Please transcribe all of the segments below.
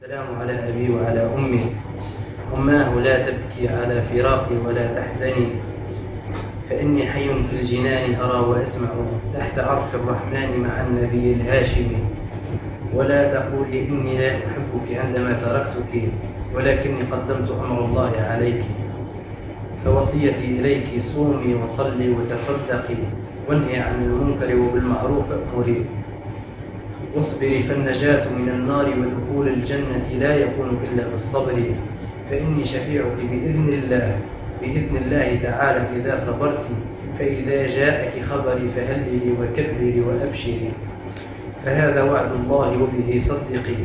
السلام على أبي وعلى أمي. أماه لا تبكي على فراقي ولا تحزني. فإني حي في الجنان أرى وأسمع تحت عرف الرحمن مع النبي الهاشمي. ولا تقولي إني لا أحبك عندما تركتك ولكني قدمت أمر الله عليك. فوصيتي إليك صومي وصلي وتصدقي وانهي عن المنكر وبالمعروف أمري. واصبري فالنجاة من النار ودخول الجنة لا يكون إلا بالصبر فإني شفيعك بإذن الله بإذن الله تعالى إذا صبرت فإذا جاءك خبري فهللي وكبري وأبشري. فهذا وعد الله وبه صدقي.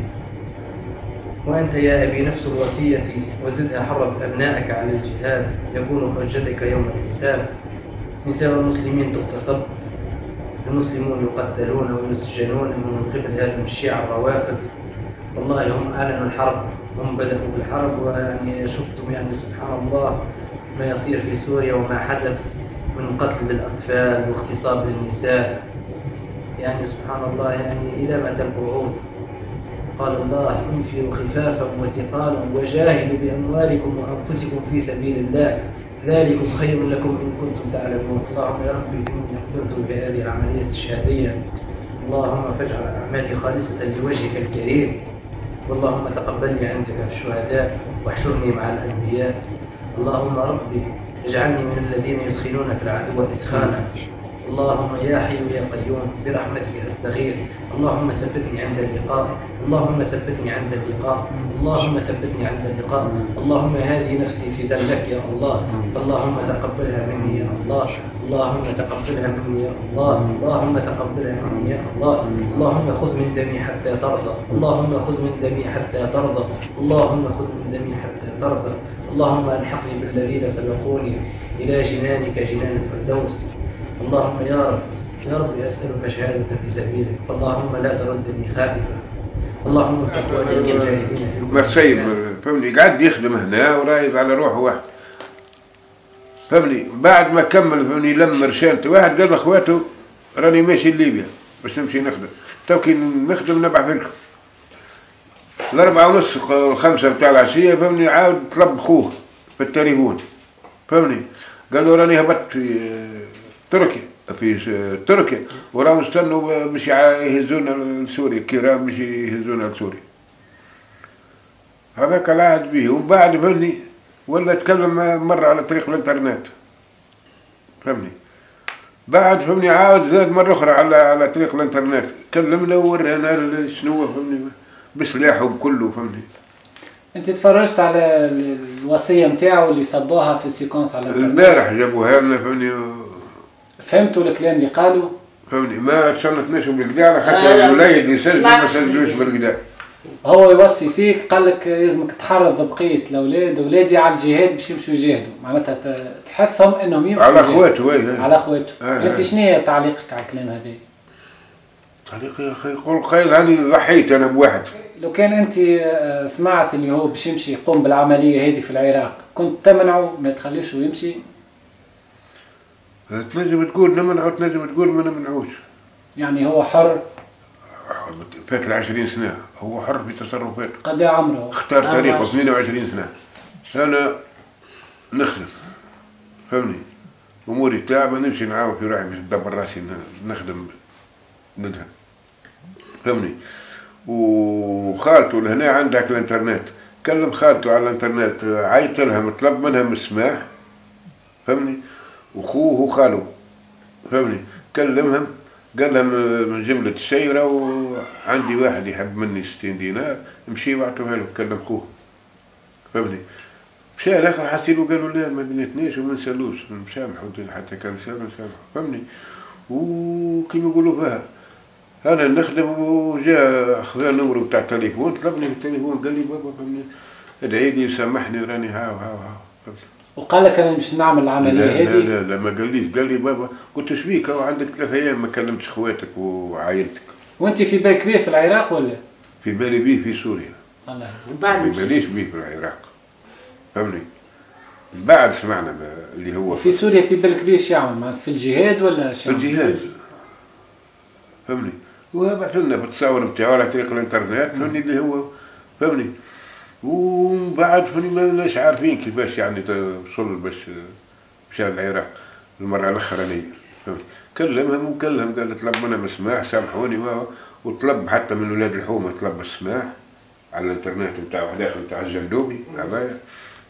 وأنت يا أبي نفس الوصية وزدها حرض أبنائك على الجهاد يكون حجتك يوم الحساب. نساء المسلمين تغتصب. المسلمون يقتلون ويسجنون من قبل هذه الشيعة الروافض. والله هم أعلنوا الحرب هم بدأوا بالحرب ويعني شفتم يعني سبحان الله ما يصير في سوريا وما حدث من قتل للأطفال واغتصاب للنساء. يعني سبحان الله يعني إلى متى القعود قال الله انفروا خفافا وثقالا وجاهدوا بأموالكم وأنفسكم في سبيل الله ذلكم خير لكم إن كنتم تعلمون. اللهم يا ربي إني قمت بهذه العملية الاستشهادية اللهم فاجعل أعمالي خالصة لوجهك الكريم. اللهم تقبلني عندك في الشهداء واحشرني مع الأنبياء. اللهم ربي اجعلني من الذين يدخلون في العدو إدخانا اللهم يا حي يا قيوم برحمتك أستغيث. اللهم ثبتني عند اللقاء. اللهم ثبتني عند اللقاء. اللهم ثبتني عند اللقاء. اللهم هذه نفسي في لك يا الله. اللهم تقبلها مني يا الله. اللهم تقبلها مني يا الله. اللهم تقبلها مني يا الله. اللهم خذ من دمي حتى ترضى. اللهم خذ من دمي حتى ترضى. اللهم خذ من دمي حتى ترضى. اللهم ألحقني بالذين سبقوني إلى جنانك جنان الفردوس. اللهم يا رب يا رب أسألك شهادة في سبيلك فاللهم لا تردني خائبا. اللهم صل على المجاهدين في ما السيد فهمني قاعد يخدم هنا ورايد على روحه واحد. فهمني بعد ما كمل فهمني لم رسالته واحد قال لاخواته راني ماشي لليبيا باش نمشي نخدم. تو كي نخدم نبعث لكم الأربعة ونص الخمسة بتاع العشية فهمني عاود طلب خوه في التليفون. فهمني قالوا راني هبطت تركيا في تركيا. وراهم استنوا باش يهزونا لسوريا كيران باش يهزونا لسوريا هذاك العهد به ومن بعد فهمني ولا تكلم مرة على طريق الإنترنت. فهمني. بعد فهمني عاود زاد مرة أخرى على على طريق الإنترنت. كلمنا وورينا شنو فهمني بسلاحه بكله فهمني. أنت تفرجت على الوصية نتاعو اللي صبوها في السيكونس على البارح جابوها لنا فهمني فهمتوا الكلام اللي قالوا؟ فهمني ما تسلطناش بالقداع حتى الولاية اللي يسجلوا ما سجلوش بالقداع هو يوصي فيك قال لك لازمك تحرض بقية الأولاد اولادي على الجهاد باش يمشوا يجاهدوا. معناتها تحثهم إنهم يمشوا على أخواته إيه على أخواته. آه. انت شنو هي تعليقك على الكلام هذا؟ تعليقي يا أخي قول قيل هاني ضحيت أنا بواحد. لو كان أنت سمعت اللي هو باش يمشي يقوم بالعملية هذه في العراق كنت تمنعه ما تخليش يمشي تنجم تقول نمنعه تنجم تقول ما نمنعوش. يعني هو حر. فات العشرين سنة. هو حر في تصرفاته قد عمره؟ اختار طريقه 22 سنة. أنا نخدم. فهمني؟ أموري تعبة نمشي نعاون في روحي باش ندبر راسي نخدم ندهم. فهمني؟ وخالته لهنا عندك الإنترنت. كلم خالته على الإنترنت. عيط لها طلب منها مسماح. فهمني؟ وخوه وخاله. فهمني؟ كلمهم قال لهم من جملة السيرة وعندي واحد يحب مني ستين دينار مشي وعطوها له كلم خوه. فهمني؟ مشى الآخر حسيلو قالوا لا ما بنتنيش وما نسألوش نسامحوا حتى كان سالوا نسامحوا فهمني؟ وكيما يقولوا فيها أنا نخدم وجاء خذا النمرو بتاع التليفون طلبني التليفون قال لي بابا فهمني؟ ادعي لي سامحني راني هاو هاو هاو. وقال لك أنا مش نعمل العملية هذه لا لا, لا ما قاليش. قال لي بابا قلت إيش بيك عندك ثلاث أيام ما كلمتش خواتك وعائلتك وأنت في بالك بيه في العراق ولا؟ في بالي بيه في سوريا. الله. ما باليش بيه في العراق. فهمني؟ بعد سمعنا اللي هو وفي سوريا في بالك بيه إيش يعمل معناتها في الجهاد ولا في الجهاد. فهمني؟ وبعث لنا في التصاور نتاعو على طريق الانترنت فهمني اللي هو فهمني؟ ومن بعد فهمني ما لناش عارفين كيفاش يعني توصل باش مشى العراق المرة الأخرانية. فهمت؟ كلمهم وكلم قال طلب منهم السماح سامحوني ما وطلب حتى من ولاد الحومة طلب السماح على الإنترنت نتاعو داخل نتاع الجندوبي هذايا.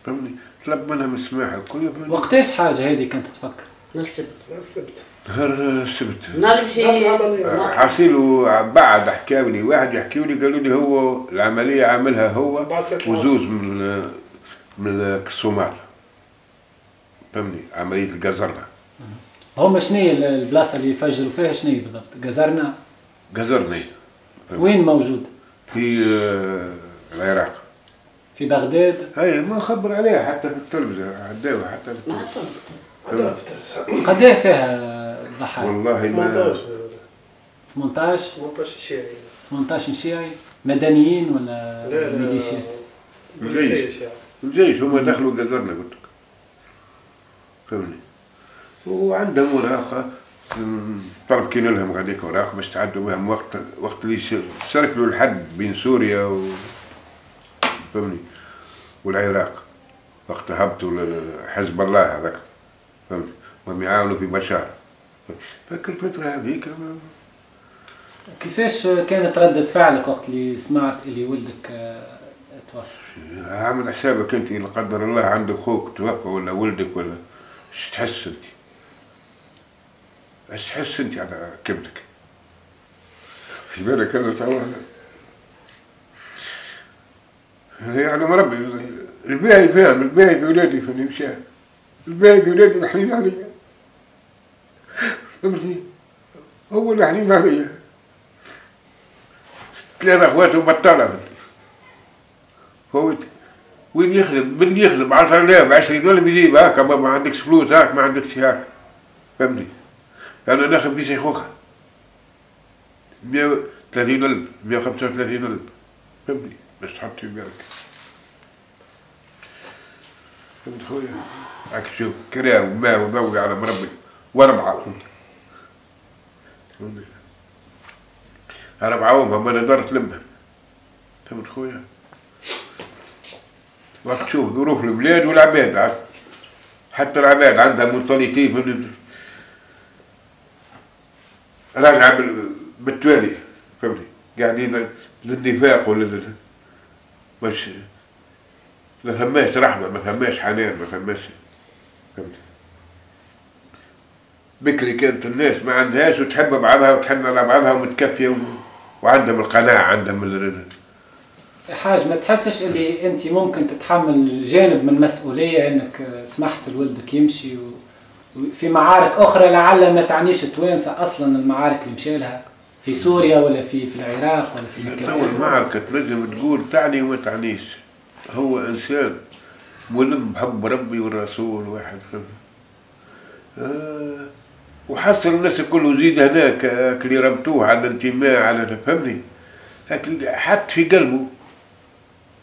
فهمني؟ طلب منهم السماح الكل؟ وقتاش حاجة هذه كنت تفكر؟ السبت السبت نهار السبت نهار مشي حصيلو بعد حكاو لي واحد يحكيو لي قالوا لي هو العملية عاملها هو وزوز من من الصومال. فهمني؟ عملية الجزرة هم شنو هي البلاصة اللي يفجروا فيها شنو هي بالضبط؟ جزرنا؟ جزرني وين موجود؟ في آه، العراق. في بغداد؟ هاي ما خبر عليها حتى في التلفزة عداوها حتى في التلفزة هذا افتر قد إيه فيها ضحايا؟ والله ما 18 18 18 شيعي 18 شيعي مدنيين ولا لا لا ميليشيا؟ ميليشيا شيعي الجيش هم دخلوا جزرنا قلت لك فهمني وعندهم وراقة تركين لهم غاديك وراق باش تعدوا بهم وقت وقت اللي سرفلوا الحد بين سوريا و فهمني والعراق وقت هبطوا لحزب الله هذاك فهمت وهم يعاونوا في بشار فكر الفترة هذيك كيفاش كانت ردة فعلك وقت اللي سمعت اللي ولدك آه، توفى؟ عامل حسابك أنت لا قدر الله عندك أخوك توفى ولا ولدك ولا إيش تحس أنت؟ إيش تحس أنت على كبدك؟ في بالك أنا ترى يعني مربي الباهي فاهم الباهي في ولادي فاني مشى الباهي في ولادي الحنين عليا فهمتني؟ هو اللي حنين عليا ثلاثة أخواته بطالة فوت وين يخدم؟ من يخدم؟ 10000 20000 يجيب هاكا ما, ما عندكش فلوس. هاك ما عندكش هاك. فهمني أنا ناخذ في شيخوخه 130000 135000 فهمني باش تحط في بالك. فهمت خويا. هاك شوف كرا وماء وضوي على مربي. وأربعة. فهمني أربعة وهم ما نقدر تلمهم فهمت خويا وقت تشوف ظروف البلاد والعباد عارف حتى العباد عندها منطليتين من راجعة بال- بالتوالي فهمتني؟ قاعدين للنفاق ولا مش ما ثماش رحمة ما ثماش حنان ما ثماش فهمتني؟ بكري كانت الناس ما عندهاش وتحب بعضها وتحن على بعضها ومتكفية و... وعندهم القناعة عندهم ال... حاج ما تحسش اللي أنت ممكن تتحمل جانب من المسؤولية إنك سمحت لولدك يمشي و... وفي معارك أخرى لعل ما تعنيش توانسة أصلا المعارك اللي مشى لها في سوريا ولا في في العراق ولا في مكان معركة تنجم تقول تعني وما تعنيش. هو إنسان ملم بحب ربي والرسول واحد. فهم آه وحصل الناس الكل زيد هناك اللي ربطوه على الانتماء على تفهمني حط في قلبه.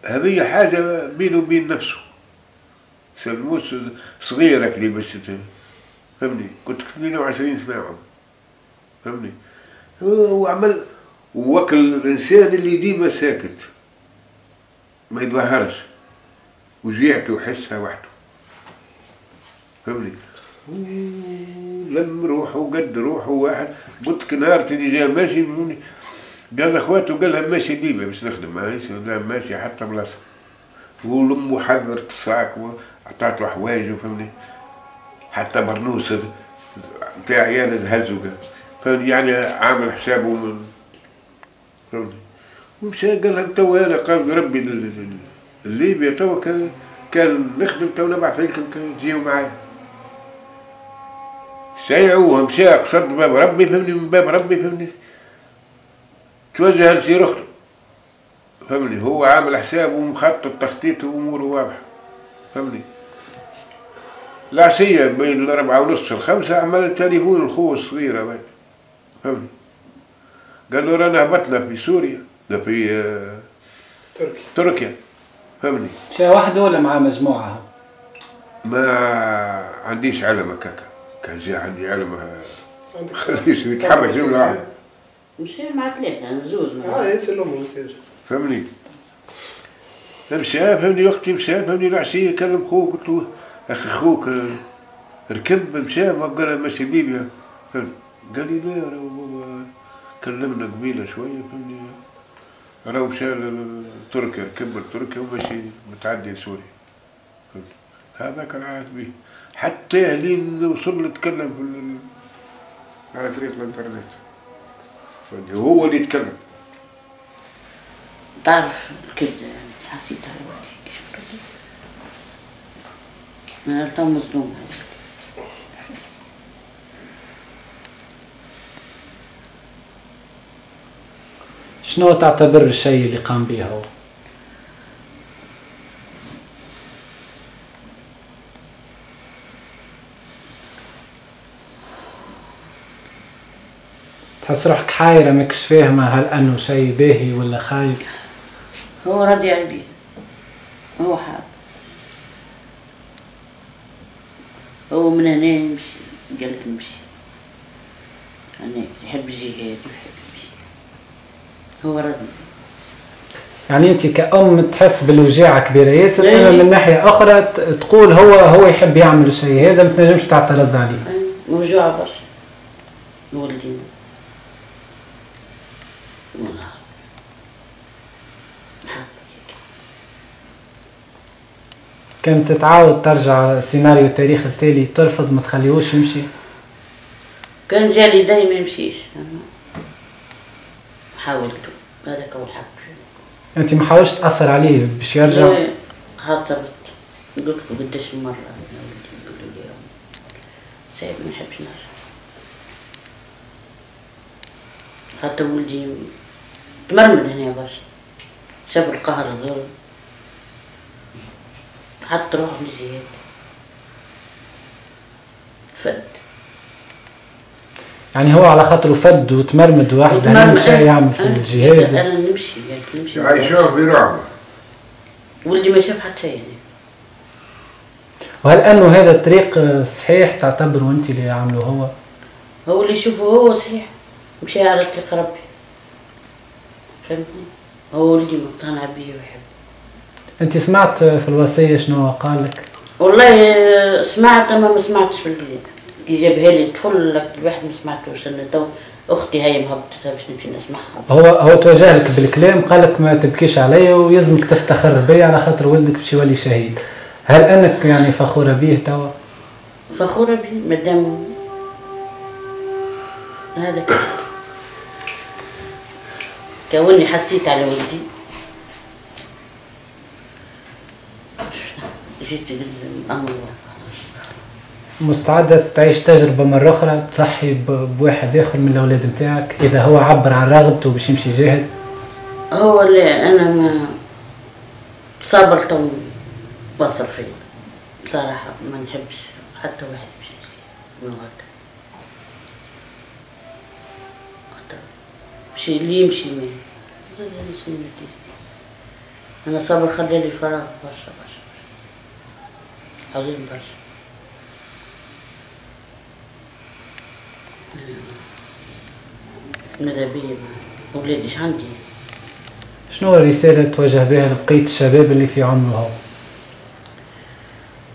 هذه حاجة بينه وبين نفسه. سلموس صغير اللي باش فهمني؟ كنت 22 سنة عمري. فهمني؟ هو عمل وكل الإنسان اللي ديما ساكت. ما يتظاهرش وجيعته يحسها وحده. فهمني؟ لم روحه وقد روحه واحد. قلت نهار تاني جا ماشي قال لاخواته قال لها ماشي ديما باش نخدم ماهيش ماشي حتى بلاصة. ولمه حضرت الصاك وعطاته حوايجه فهمني حتى برنوس نتاع عيال هزوا فهمني يعني عامل حسابه من فهمني. ومشى قال لها توا أنا قال ربي ل- ل- ل- ليبيا توا كان نخدم تو نبعث لكم تجيو معايا. شيعوه مشى قصد باب ربي فهمني من باب ربي فهمني. توجه لسير أخته. فهمني هو عامل حسابه ومخطط تخطيطه وأموره واضحة. فهمني. العشية بين الأربعة ونص الخمسة عمل التليفون الخوة الصغيرة بعد فهمني. قال له رانا هبطنا في سوريا ده في آه، تركي تركيا. فهمني. مشى وحده ولا مع مجموعة؟ ما عنديش علم هكاكا كان جاء عندي علم آه، عندك خليش يتحرك جملة واحدة مشي مع ثلاثة زوز. آه المساج فهمني؟ مشى فهمني وقتي مشى فهمني العشية كلم خوه قلت له أخي خوك آه، ركب مشى ما قال له مشي بيبي فهمني. قال لي لا راهو كلمنا قبيلة شوية فهمني راهو مشى لتركيا ركب لتركيا ومشي متعدي لسوريا فهمني. هذاك العهد به. حتى لين وصل يتكلم في ال- على فريق الإنترنت. فهمني. هو اللي يتكلم. تعرف الكبدة يعني حسيت على وقتي كيف بدي أنا تو مظلوم. شنو تعتبر الشيء اللي قام به هو؟ تحس روحك حايرة ماكش فاهمة هل أنه شيء باهي ولا خايف؟ هو راضي على البيت هو حاب. هو من هنا يمشي قال لك نمشي يعني يحب الجهاد ويحب يمشي هو راضي. يعني أنت كأم تحس بالوجاعة كبيرة. ياسر إيه. أما من ناحية أخرى تقول هو هو يحب يعمل الشيء هذا ما تنجمش تعترض عليه. موجوع برشا. ولدي هيك. كانت تتعاود ترجع سيناريو التاريخ التالي ترفض ما تخليهوش يمشي؟ كان جالي دايما يمشيش. حاولت. هذاك هو الحق. أنت ما حاولتش تأثر عليه باش يرجع؟ إيه، خاطر قلت له قداش لي سعيد ما نحبش نرجع. خاطر ولدي تمرمد هنا برشا. شاف القهر الظلم. حط روحه للجهاد فد. يعني هو على خاطره فد وتمرمد واحد يعني وتمرمد. مشى يعمل في أنا- الجهاد؟ أنا نمشي يعني نمشي عايشوه برعب ولدي ما شاف حتى شيء يعني وهل أنه هذا الطريق صحيح تعتبره أنت اللي عامله هو؟ هو اللي يشوفه هو صحيح. مشي على طريق ربي. فهمتني هو ولدي مقتنع بيه ويحب أنت سمعت في الوصية شنو قال لك؟ والله سمعت اما ما سمعتش بالليل كي جابها لي طفل لك الواحد ما سمعتوش. أنا تو أختي هي مهبطتها باش نمشي نسمعها. هو هو توجه لك بالكلام قال لك ما تبكيش عليا ويلزمك تفتخر بيا على خاطر ولدك باش يولي شهيد. هل أنك يعني فخورة بيه توا؟ فخورة بيه مادام هذا كده كوني حسيت على ولدي. جيت الأمر مستعدة تعيش تجربة مرة أخرى تضحي بواحد آخر من الأولاد متاعك إذا هو عبر عن رغبته باش يمشي يجاهد هو اللي أنا ما صابر تو بصر فيه بصراحة ما نحبش حتى واحد يمشي من هكا. شي اللي يمشي ما يمشي ما يديش. أنا صابر خلالي فراغ برشا برشا برشا. عظيم برشا. ماذا بيا ولادي إيش عندي؟ شنو الرسالة اللي توجه بها لبقية الشباب اللي في عمره هو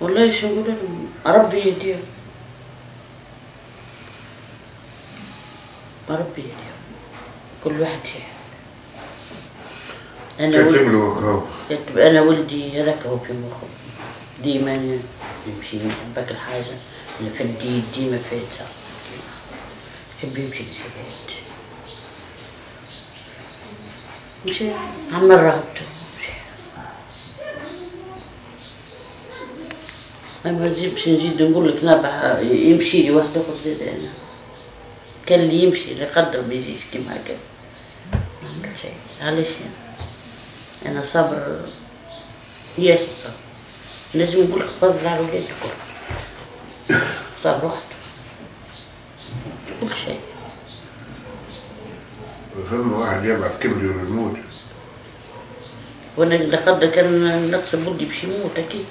والله شو نقول لهم؟ ربي يهديهم. ربي يهديهم. كل واحد شيء أنا ولدي هكا يكتب أنا ولدي هذاك هو في مخه ديما يمشي يحبك الحاجة. في الدين ديما فاتها يحب يمشي للجهاد مشي. عمل رغبته مشي. أما نزيد نقول لك نبع يمشي لي ياخذ زاد أنا. كان اللي يمشي اللي قدر ما يجيش كيما هكا. ما شيء علاش أنا أنا صبر ياسر صبر لازم نقول لك فضل على ولادي الكل. صبر وحده. كل شيء. فما واحد يبعث كبري ويموت وأنا لقد كان نقص ولدي باش يموت أكيد.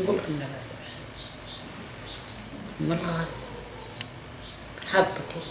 نقول لك. لا ما الغالب حبك.